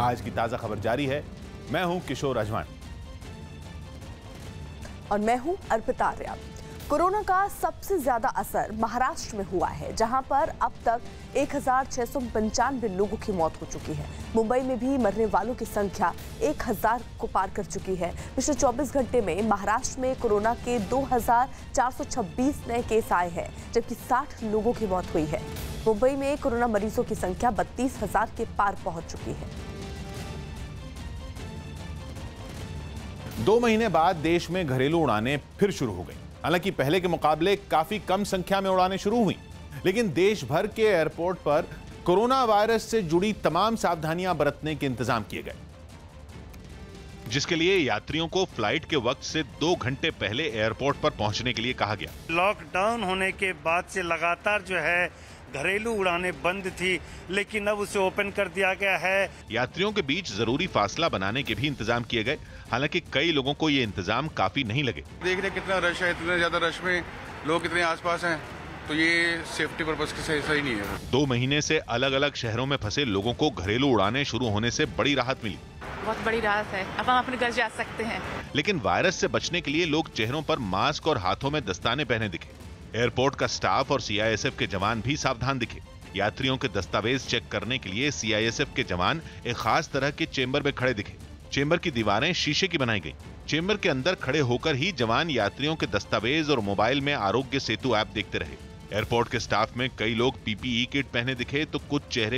आज की ताज़ा खबर जारी है। मैं हूँ किशोर अजवान और मैं हूँ अर्पिता आर्या। कोरोना का सबसे ज़्यादा असर महाराष्ट्र में हुआ है, जहाँ पर अब तक एक हज़ार छह सौ पंचानवे लोगों की मौत हो चुकी है। मुंबई में भी मरने वालों की संख्या 1000 को पार कर चुकी है। पिछले 24 घंटे में महाराष्ट्र में कोरोना के 2426 नए केस आए हैं, जबकि 60 लोगों की मौत हुई है। मुंबई में कोरोना मरीजों की संख्या बत्तीस हज़ार के पार पहुँच चुकी है। दो महीने बाद देश में घरेलू उड़ानें फिर शुरू हो गई। हालाँकि पहले के मुकाबले काफ़ी कम संख्या में उड़ानें शुरू हुई। लेकिन देश भर के एयरपोर्ट पर कोरोना वायरस से जुड़ी तमाम सावधानियाँ बरतने के इंतज़ाम किए गए। जिसके लिए यात्रियों को फ़्लाइट के वक्त से दो घंटे पहले एयरपोर्ट पर पहुँचने के लिए कहा गया। लॉकडाउन होने के बाद से लगातार जो है घरेलू उड़ानें बंद थी लेकिन अब उसे ओपन कर दिया गया है। यात्रियों के बीच ज़रूरी फासला बनाने के भी इंतज़ाम किए गए। हालाँकि कई लोगों को ये इंतज़ाम काफ़ी नहीं लगे। देख रहे कितना रश है इतने ज़्यादा रश में लोग कितने आसपास हैं तो ये सेफ्टी पर्पज के सही सही नहीं है। दो महीने से अलग अलग शहरों में फंसे लोगों को घरेलू उड़ानें शुरू होने से बड़ी राहत मिली। बहुत बड़ी राहत है। अब हम अपने घर जा सकते हैं। लेकिन वायरस से बचने के लिए लोग चेहरों पर मास्क और हाथों में दस्ताने पहने दिखे। एयरपोर्ट का स्टाफ और सीआईएसएफ के जवान भी सावधान दिखे। यात्रियों के दस्तावेज़ चेक करने के लिए सीआईएसएफ के जवान एक खास तरह के चेंबर में खड़े दिखे। चेंबर की दीवारें शीशे की बनाई गई चेंबर के अंदर खड़े होकर ही जवान यात्रियों के दस्तावेज़ और मोबाइल में आरोग्य सेतु ऐप देखते रहे। एयरपोर्ट के स्टाफ में कई लोग पीपीई किट पहने दिखे तो कुछ चेहरे